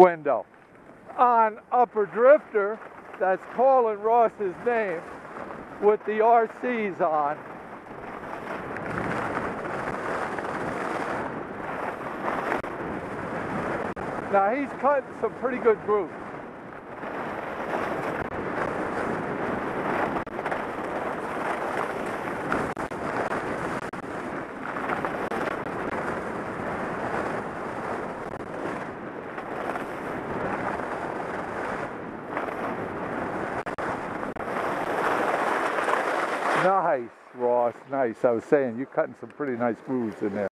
window. On Upper Drifter, that's calling Ross's name with the RCs on. Now he's cutting some pretty good groups. Nice, Ross. Nice. I was saying, you're cutting some pretty nice grooves in there.